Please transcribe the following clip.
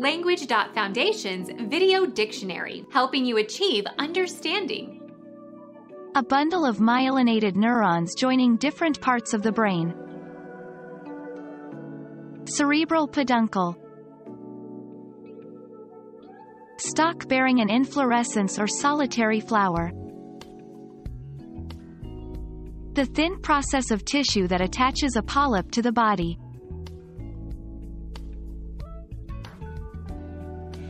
Language.Foundation's Video Dictionary, helping you achieve understanding. A bundle of myelinated neurons joining different parts of the brain. Cerebral peduncle. Stalk bearing an inflorescence or solitary flower. The thin process of tissue that attaches a polyp to the body.